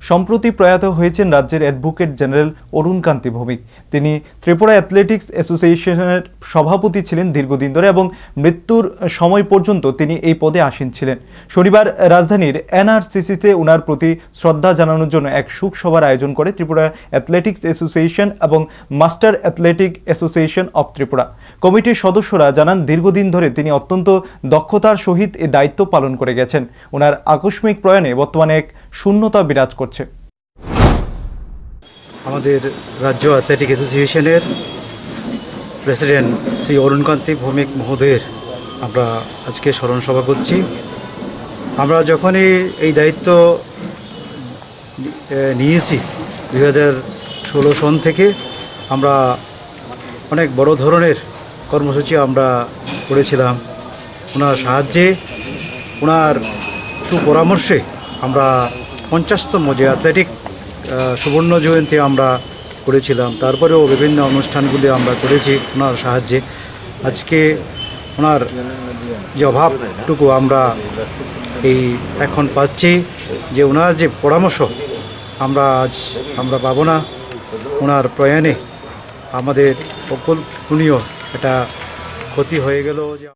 সম্প্রতি প্রয়াত হয়েছেন রাজ্যের অ্যাডভোকেট জেনারেল অরুণ কান্তি ভৌমিক তিনি ত্রিপুরা অ্যাথলেটিক্স অ্যাসোসিয়েশনের সভাপতি ছিলেন দীর্ঘদিন ধরে এবং মৃত্যুর সময় পর্যন্ত তিনি এই পদে আসীন ছিলেন। শনিবার রাজধানীর এনআরসিসিতে উনার প্রতি শ্রদ্ধা জানানোর জন্য এক শোক সভার আয়োজন করে ত্রিপুরা অ্যাথলেটিক্স অ্যাসোসিয়েশন এবং master athletic association of Tripura. কমিটির সদস্যরা জানান, দীর্ঘদিন ধরে তিনি অত্যন্ত দক্ষতার সহিত এই দায়িত্ব পালন করে গেছেন। ওনার আকস্মিক প্রয়াণে বর্তমানে এক শূন্যতা বিরাজ করছে। আমাদের রাজ্য অ্যাথলেটিক অ্যাসোসিয়েশনের প্রেসিডেন্ট শ্রী অরুণকান্তি ভৌমিক মহোদয়ের আমরা আজকে স্মরণ সভা করছি। আমরা যখনই এই দায়িত্ব নিয়েছি দুই হাজার ষোলো সন থেকে, আমরা অনেক বড় ধরনের কর্মসূচি আমরা করেছিলাম। ওনার সাহায্যে, ওনার সুপরামর্শে আমরা পঞ্চাশতম যে অ্যাথলেটিক সুবর্ণ জয়ন্তী আমরা করেছিলাম। তারপরেও বিভিন্ন অনুষ্ঠানগুলি আমরা করেছি ওনার সাহায্যে। আজকে ওনার যে অভাবটুকু আমরা এই এখন পাচ্ছি যে ওনার যে পরামর্শ আমরা আজ আমরা পাবো না, ওনার প্রয়াণে আমাদের অকল্পনীয় একটা ক্ষতি হয়ে গেল যে